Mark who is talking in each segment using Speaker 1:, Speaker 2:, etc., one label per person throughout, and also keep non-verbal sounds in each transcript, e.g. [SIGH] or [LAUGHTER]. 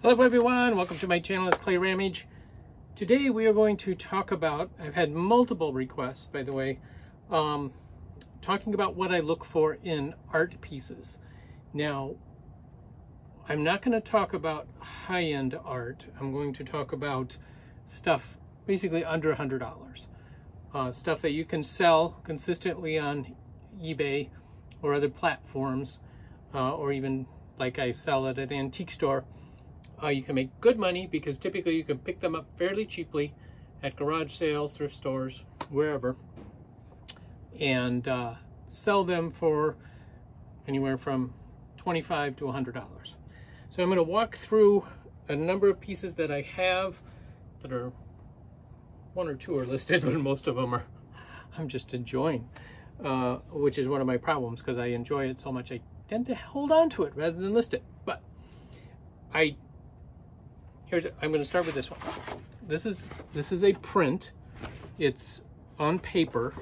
Speaker 1: Hello everyone, welcome to my channel, it's Clay Rammage. Today we are going to talk about, I've had multiple requests by the way, um, talking about what I look for in art pieces. Now, I'm not going to talk about high-end art, I'm going to talk about stuff basically under $100. Uh, stuff that you can sell consistently on eBay or other platforms, uh, or even like I sell it at an antique store uh, you can make good money because typically you can pick them up fairly cheaply at garage sales, thrift stores, wherever, and uh, sell them for anywhere from 25 to $100. So I'm going to walk through a number of pieces that I have that are, one or two are listed, [LAUGHS] but most of them are, I'm just enjoying, uh, which is one of my problems because I enjoy it so much I tend to hold on to it rather than list it. But I here's I'm going to start with this one. This is this is a print. It's on paper.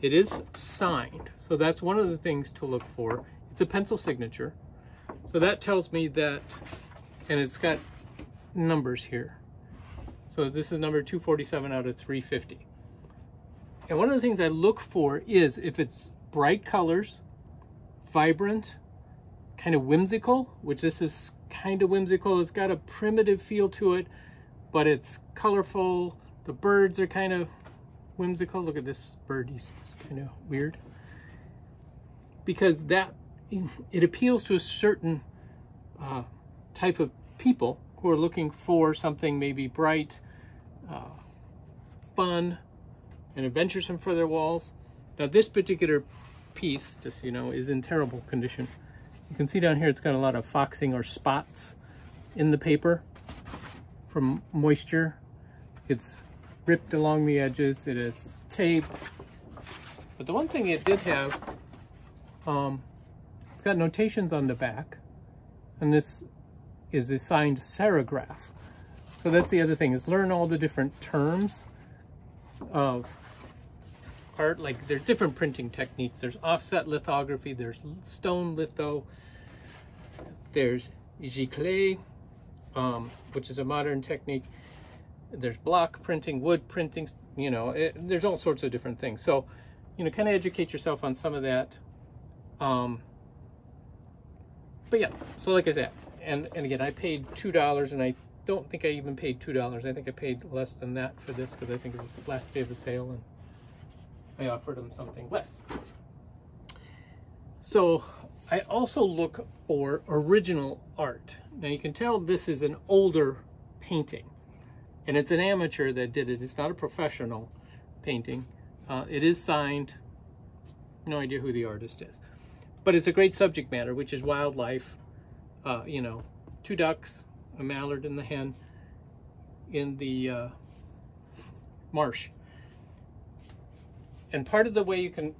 Speaker 1: It is signed. So that's one of the things to look for. It's a pencil signature. So that tells me that and it's got numbers here. So this is number 247 out of 350. And one of the things I look for is if it's bright colors, vibrant, kind of whimsical, which this is kind of whimsical. It's got a primitive feel to it, but it's colorful. The birds are kind of whimsical. Look at this bird, he's kind of weird. Because that, it appeals to a certain uh, type of people who are looking for something maybe bright, uh, fun, and adventuresome for their walls. Now this particular piece, just you know, is in terrible condition. You can see down here it's got a lot of foxing or spots in the paper from moisture. It's ripped along the edges. It is taped. But the one thing it did have, um, it's got notations on the back. And this is a signed serigraph. So that's the other thing, is learn all the different terms of Like there's different printing techniques. There's offset lithography, there's stone litho, there's giclée, um, which is a modern technique. There's block printing, wood printing, you know, it, there's all sorts of different things. So, you know, kind of educate yourself on some of that. Um, but yeah, so like I said, and, and again, I paid $2 and I don't think I even paid $2. I think I paid less than that for this because I think it was the last day of the sale and I offered them something less. So I also look for original art. Now you can tell this is an older painting and it's an amateur that did it. It's not a professional painting. Uh, it is signed. No idea who the artist is. But it's a great subject matter, which is wildlife. Uh, you know, two ducks, a mallard and the hen in the uh, marsh. And part of the way you can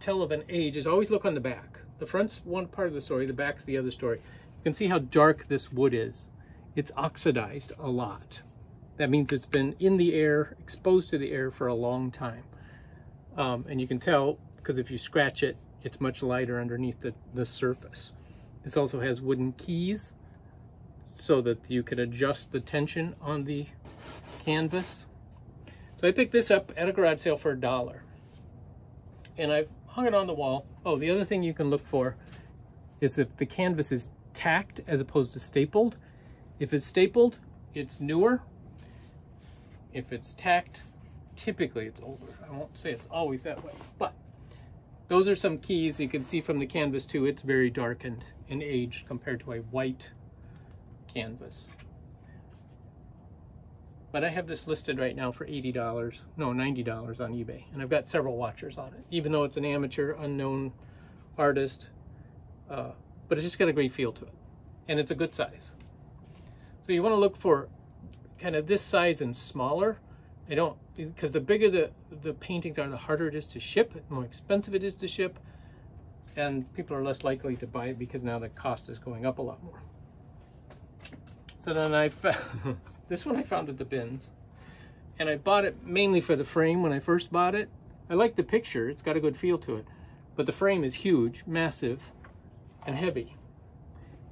Speaker 1: tell of an age is always look on the back. The front's one part of the story, the back's the other story. You can see how dark this wood is. It's oxidized a lot. That means it's been in the air, exposed to the air for a long time. Um, and you can tell, because if you scratch it, it's much lighter underneath the, the surface. This also has wooden keys so that you can adjust the tension on the canvas. So I picked this up at a garage sale for a dollar. And I've hung it on the wall. Oh, the other thing you can look for is if the canvas is tacked as opposed to stapled. If it's stapled, it's newer. If it's tacked, typically it's older. I won't say it's always that way, but those are some keys. You can see from the canvas too, it's very darkened and aged compared to a white canvas. But I have this listed right now for $80, no, $90 on eBay. And I've got several watchers on it, even though it's an amateur, unknown artist. Uh, but it's just got a great feel to it. And it's a good size. So you want to look for kind of this size and smaller. They don't, because the bigger the, the paintings are, the harder it is to ship, the more expensive it is to ship. And people are less likely to buy it because now the cost is going up a lot more. So then I [LAUGHS] found, this one I found at the bins. And I bought it mainly for the frame when I first bought it. I like the picture, it's got a good feel to it. But the frame is huge, massive, and heavy.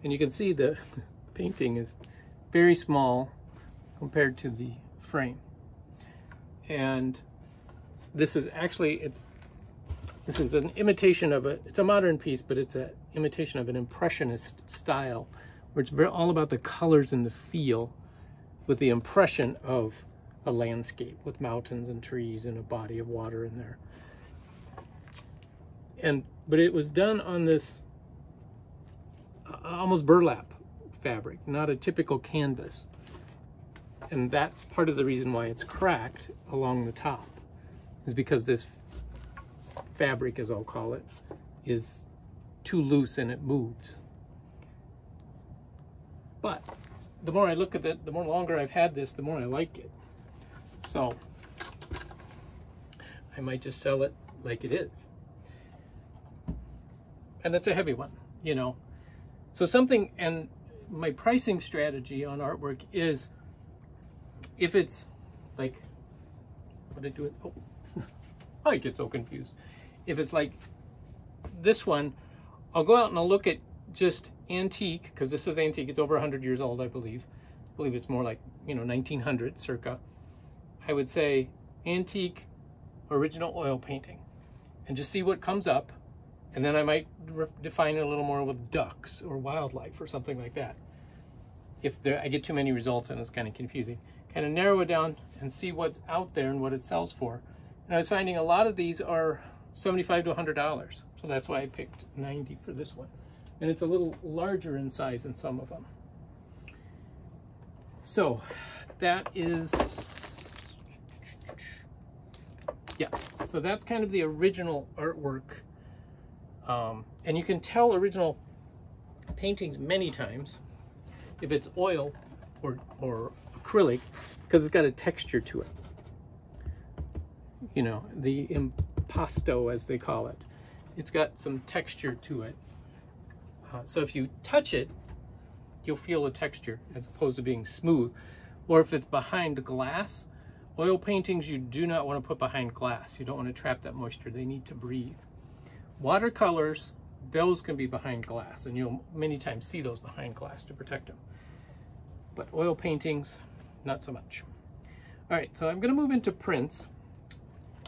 Speaker 1: And you can see the [LAUGHS] painting is very small compared to the frame. And this is actually, it's this is an imitation of a, it's a modern piece, but it's an imitation of an impressionist style, where it's all about the colors and the feel with the impression of a landscape with mountains and trees and a body of water in there. And, but it was done on this uh, almost burlap fabric, not a typical canvas. And that's part of the reason why it's cracked along the top, is because this fabric, as I'll call it, is too loose and it moves. But the more I look at it, the more longer I've had this, the more I like it. So I might just sell it like it is. And it's a heavy one, you know. So something, and my pricing strategy on artwork is if it's like, what did I do it? Oh, [LAUGHS] I get so confused. If it's like this one, I'll go out and I'll look at just antique, because this is antique, it's over 100 years old, I believe. I believe it's more like, you know, 1900 circa. I would say antique original oil painting and just see what comes up. And then I might define it a little more with ducks or wildlife or something like that. If there, I get too many results and it's kind of confusing. Kind of narrow it down and see what's out there and what it sells for. And I was finding a lot of these are 75 to $100. So that's why I picked 90 for this one. And it's a little larger in size than some of them. So that is, yeah, so that's kind of the original artwork. Um, and you can tell original paintings many times if it's oil or, or acrylic because it's got a texture to it. You know, the impasto as they call it. It's got some texture to it. Uh, so if you touch it, you'll feel the texture as opposed to being smooth. Or if it's behind glass, oil paintings you do not want to put behind glass. You don't want to trap that moisture. They need to breathe. Watercolors, those can be behind glass, and you'll many times see those behind glass to protect them. But oil paintings, not so much. All right, so I'm going to move into prints.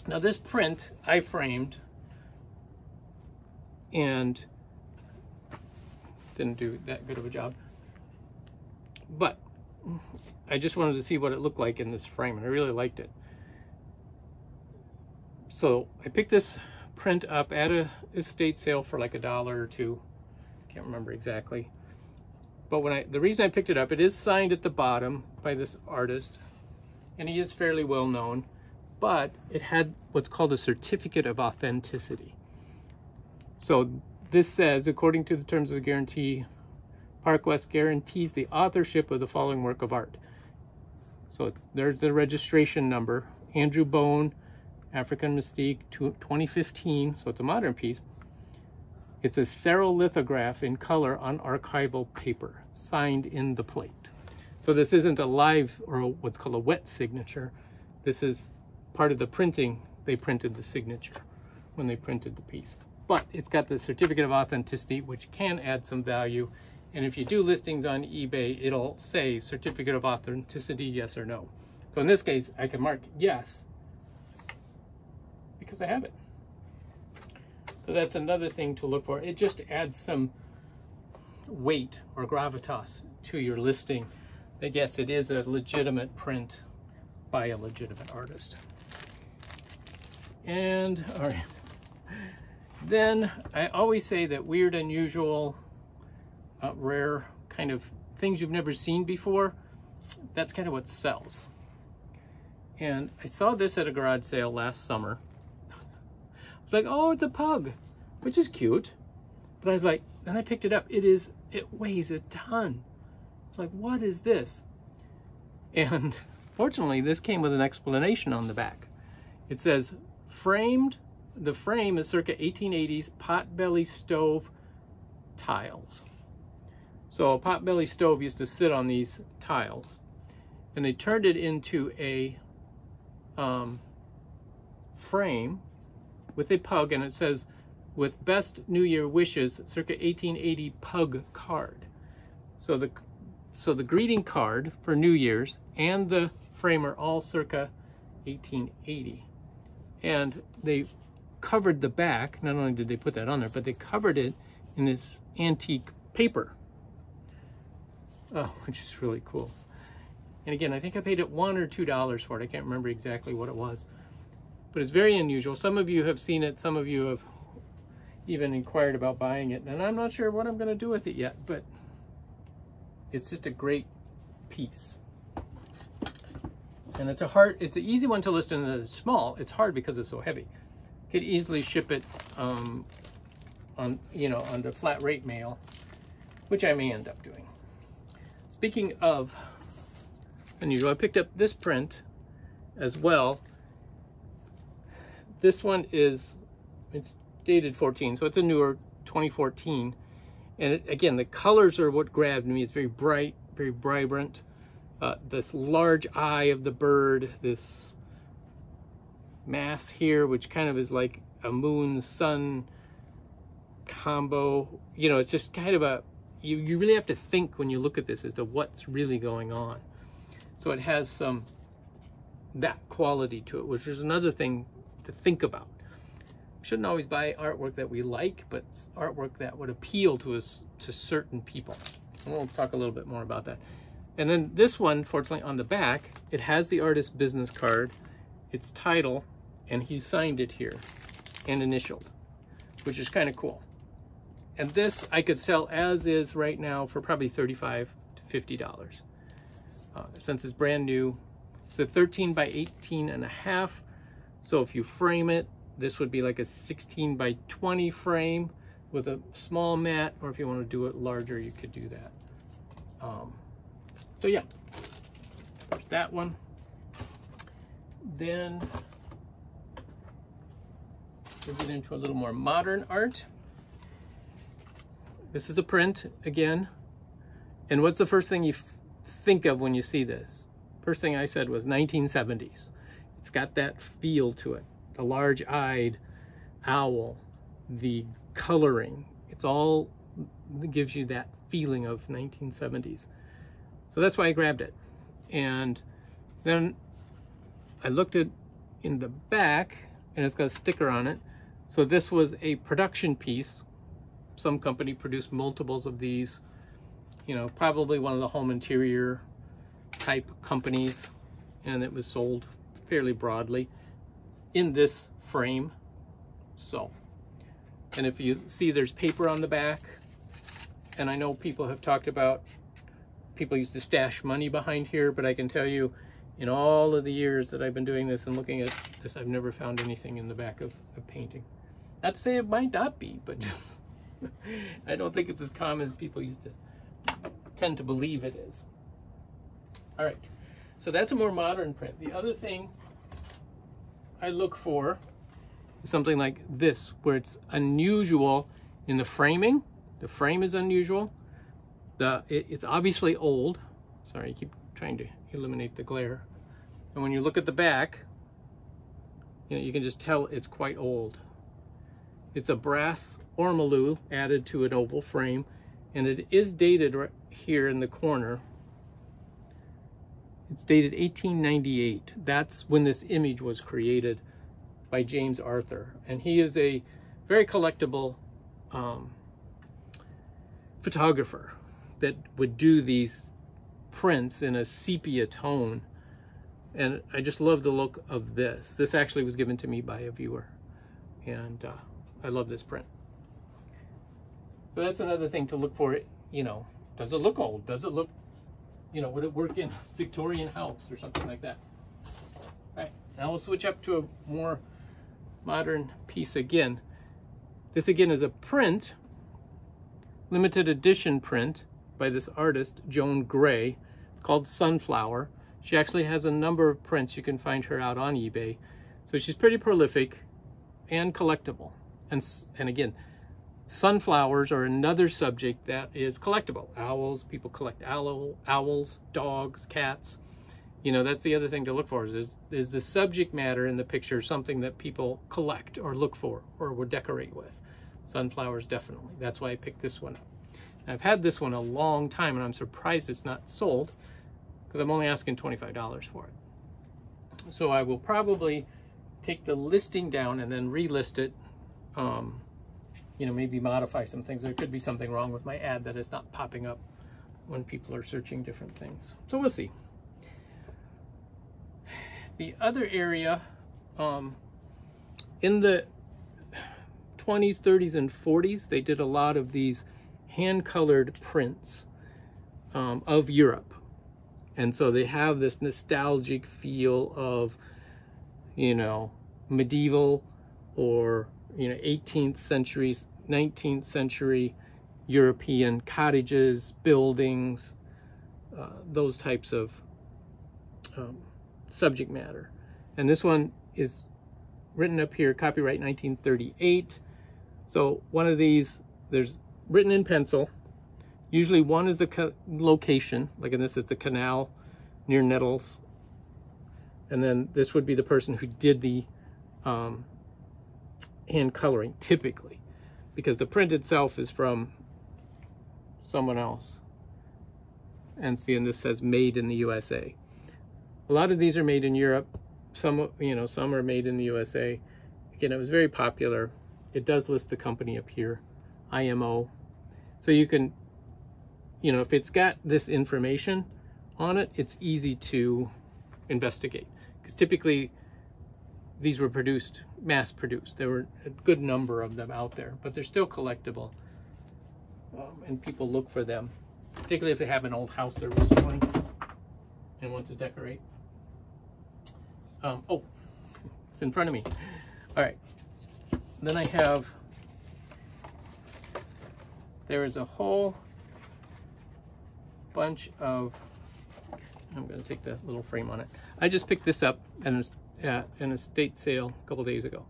Speaker 1: Now this print I framed and didn't do that good of a job. But I just wanted to see what it looked like in this frame and I really liked it. So I picked this print up at a estate sale for like a dollar or two. Can't remember exactly. But when I the reason I picked it up, it is signed at the bottom by this artist and he is fairly well known but it had what's called a certificate of authenticity. So this says, according to the terms of the guarantee, Park West guarantees the authorship of the following work of art. So there's the registration number, Andrew Bone, African Mystique 2015, so it's a modern piece. It's a serolithograph in color on archival paper, signed in the plate. So this isn't a live or what's called a wet signature. This is part of the printing, they printed the signature when they printed the piece. But it's got the certificate of authenticity, which can add some value. And if you do listings on eBay, it'll say certificate of authenticity, yes or no. So in this case, I can mark yes, because I have it. So that's another thing to look for. It just adds some weight or gravitas to your listing that yes, it is a legitimate print by a legitimate artist. And, all right. Then I always say that weird, unusual, uh, rare kind of things you've never seen before, that's kind of what sells. And I saw this at a garage sale last summer. [LAUGHS] I was like, oh, it's a pug, which is cute. But I was like, then I picked it up. It is, it weighs a ton. It's like, what is this? And [LAUGHS] fortunately, this came with an explanation on the back. It says, framed, the frame is circa 1880s potbelly stove tiles. So a potbelly stove used to sit on these tiles and they turned it into a um, frame with a pug and it says with best new year wishes circa 1880 pug card. So the so the greeting card for New Year's and the frame are all circa 1880. And they covered the back, not only did they put that on there, but they covered it in this antique paper. Oh, which is really cool. And again, I think I paid it one or two dollars for it. I can't remember exactly what it was. But it's very unusual. Some of you have seen it, some of you have even inquired about buying it. And I'm not sure what I'm going to do with it yet, but it's just a great piece. And it's a hard, it's an easy one to list and it's small. It's hard because it's so heavy. Could easily ship it um, on, you know, on the flat rate mail, which I may end up doing. Speaking of unusual, I picked up this print as well. This one is, it's dated 14, so it's a newer 2014. And it, again, the colors are what grabbed me. It's very bright, very vibrant. Uh, this large eye of the bird, this mass here, which kind of is like a moon sun combo. You know, it's just kind of a, you, you really have to think when you look at this as to what's really going on. So it has some, that quality to it, which is another thing to think about We shouldn't always buy artwork that we like, but artwork that would appeal to us to certain people. And we'll talk a little bit more about that. And then this one, fortunately, on the back, it has the artist's business card, its title, and he signed it here and initialed, which is kind of cool. And this I could sell as is right now for probably 35 to $50. Uh, since it's brand new, it's a 13 by 18 and a half. So if you frame it, this would be like a 16 by 20 frame with a small mat, or if you want to do it larger, you could do that. Um, so yeah, that one. Then we'll get into a little more modern art. This is a print again. And what's the first thing you think of when you see this? First thing I said was 1970s. It's got that feel to it the large-eyed owl, the coloring. It's all it gives you that feeling of 1970s. So that's why I grabbed it. And then I looked at in the back and it's got a sticker on it. So this was a production piece. Some company produced multiples of these. You know, probably one of the home interior type companies and it was sold fairly broadly in this frame. So, and if you see there's paper on the back, and I know people have talked about, people used to stash money behind here, but I can tell you, in all of the years that I've been doing this and looking at this, I've never found anything in the back of a painting. Not to say it might not be, but [LAUGHS] I don't think it's as common as people used to tend to believe it is. All right, so that's a more modern print. The other thing I look for is something like this, where it's unusual in the framing. The frame is unusual. The it, It's obviously old. Sorry, I keep trying to eliminate the glare. And when you look at the back, you know, you can just tell it's quite old. It's a brass ormolu added to an oval frame, and it is dated right here in the corner it's dated 1898. That's when this image was created by James Arthur. And he is a very collectible um, photographer that would do these prints in a sepia tone. And I just love the look of this. This actually was given to me by a viewer. And uh, I love this print. So that's another thing to look for. You know, does it look old? Does it look you know, would it work in Victorian house or something like that? All right, now we'll switch up to a more modern piece again. This again is a print, limited edition print by this artist, Joan Gray. It's called Sunflower. She actually has a number of prints. You can find her out on eBay. So she's pretty prolific and collectible. And, and again, Sunflowers are another subject that is collectible. Owls, people collect owl, owls, dogs, cats. You know, that's the other thing to look for is, is the subject matter in the picture something that people collect or look for or would decorate with. Sunflowers, definitely. That's why I picked this one up. I've had this one a long time and I'm surprised it's not sold because I'm only asking $25 for it. So I will probably take the listing down and then relist it. Um, you know, maybe modify some things. There could be something wrong with my ad that is not popping up when people are searching different things. So we'll see. The other area, um, in the 20s, 30s, and 40s, they did a lot of these hand-colored prints um, of Europe. And so they have this nostalgic feel of, you know, medieval or, you know, 18th century, 19th century European cottages, buildings, uh, those types of um, subject matter. And this one is written up here, copyright 1938. So one of these, there's written in pencil. Usually one is the location, like in this, it's a canal near Nettles. And then this would be the person who did the um, hand coloring, typically, because the print itself is from someone else. And see, and this says made in the USA. A lot of these are made in Europe. Some, you know, some are made in the USA. Again, it was very popular. It does list the company up here, IMO. So you can, you know, if it's got this information on it, it's easy to investigate. Because typically these were produced, mass produced. There were a good number of them out there, but they're still collectible. Um, and people look for them, particularly if they have an old house they're restoring and want to decorate. Um, oh, [LAUGHS] it's in front of me. All right. Then I have, there is a whole bunch of, I'm going to take the little frame on it. I just picked this up and at an estate sale a couple days ago.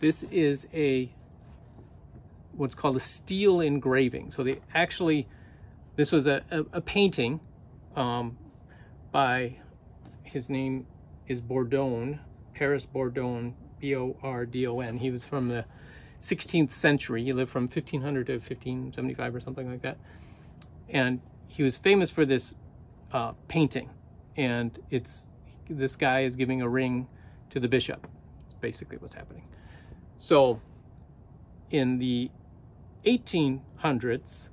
Speaker 1: This is a what's called a steel engraving. So they actually, this was a, a, a painting um, by, his name is Bordone, Paris Bordone, B-O-R-D-O-N. He was from the 16th century. He lived from 1500 to 1575 or something like that. And he was famous for this uh, painting. And it's this guy is giving a ring to the bishop. That's basically what's happening. So in the 1800s,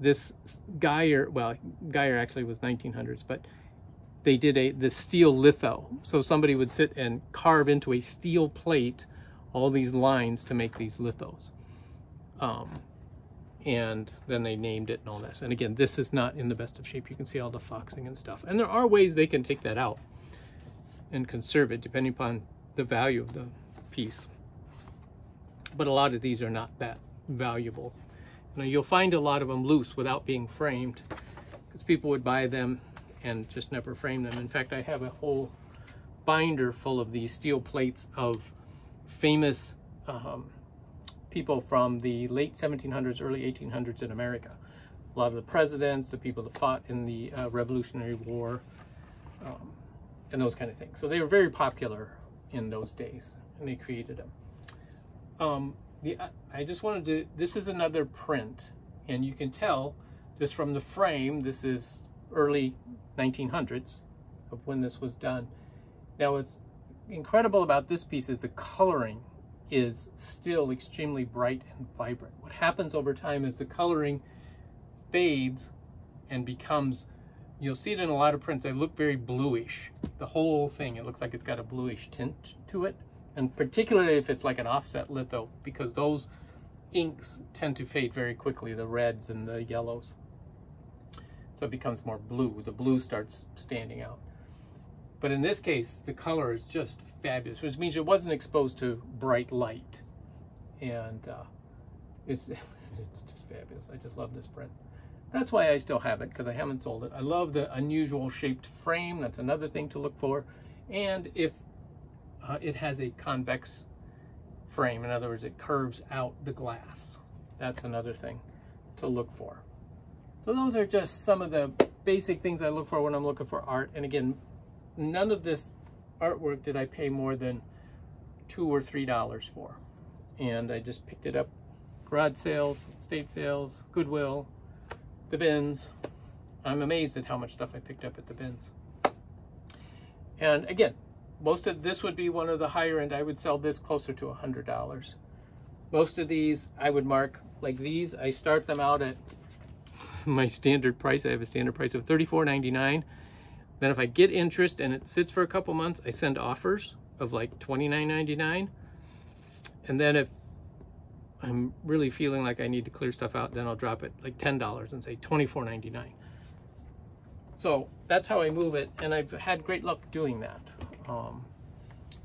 Speaker 1: this Geyer, well, Geyer actually was 1900s, but they did a the steel litho. So somebody would sit and carve into a steel plate all these lines to make these lithos. Um, and then they named it and all this. And again, this is not in the best of shape. You can see all the foxing and stuff. And there are ways they can take that out and conserve it depending upon the value of the piece. But a lot of these are not that valuable. Now you'll find a lot of them loose without being framed because people would buy them and just never frame them. In fact, I have a whole binder full of these steel plates of famous um, people from the late 1700s, early 1800s in America. A lot of the presidents, the people that fought in the uh, Revolutionary War, um, and those kind of things. So they were very popular in those days, and they created them. Um, the, I just wanted to, this is another print, and you can tell just from the frame, this is early 1900s of when this was done. Now what's incredible about this piece is the coloring is still extremely bright and vibrant. What happens over time is the coloring fades and becomes, you'll see it in a lot of prints, they look very bluish. The whole thing, it looks like it's got a bluish tint to it. And particularly if it's like an offset litho, because those inks tend to fade very quickly, the reds and the yellows. So it becomes more blue. The blue starts standing out. But in this case, the color is just fabulous, which means it wasn't exposed to bright light. And uh, it's, [LAUGHS] it's just fabulous. I just love this print. That's why I still have it, because I haven't sold it. I love the unusual shaped frame. That's another thing to look for. And if uh, it has a convex frame, in other words, it curves out the glass. That's another thing to look for. So those are just some of the basic things I look for when I'm looking for art. And again, none of this artwork did I pay more than two or three dollars for. And I just picked it up garage sales, estate sales, Goodwill, the bins. I'm amazed at how much stuff I picked up at the bins. And again, most of this would be one of the higher end. I would sell this closer to a hundred dollars. Most of these I would mark like these. I start them out at [LAUGHS] my standard price. I have a standard price of $34.99. Then if I get interest and it sits for a couple months, I send offers of like $29.99. And then if I'm really feeling like I need to clear stuff out, then I'll drop it like $10 and say $24.99. So that's how I move it, and I've had great luck doing that. Um,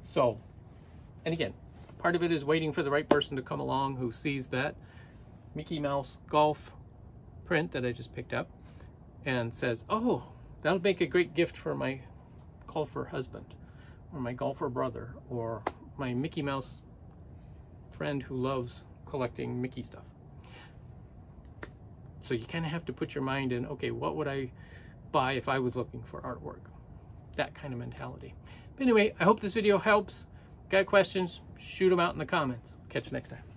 Speaker 1: so, and again, part of it is waiting for the right person to come along who sees that Mickey Mouse golf print that I just picked up and says, oh, that'll make a great gift for my golfer husband or my golfer brother or my Mickey Mouse friend who loves collecting Mickey stuff. So you kind of have to put your mind in, okay, what would I buy if I was looking for artwork? That kind of mentality. But anyway, I hope this video helps. Got questions? Shoot them out in the comments. Catch you next time.